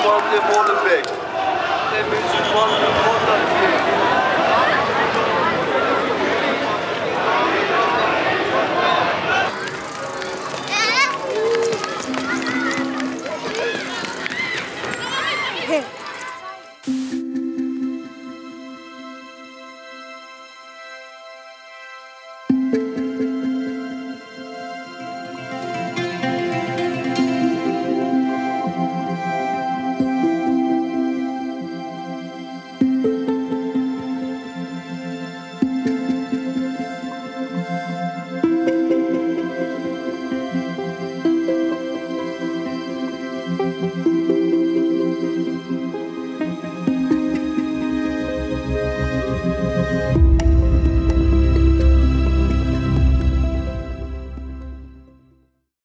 Müslüman ne Molenbeek, ne Müslüman ne Molenbeek.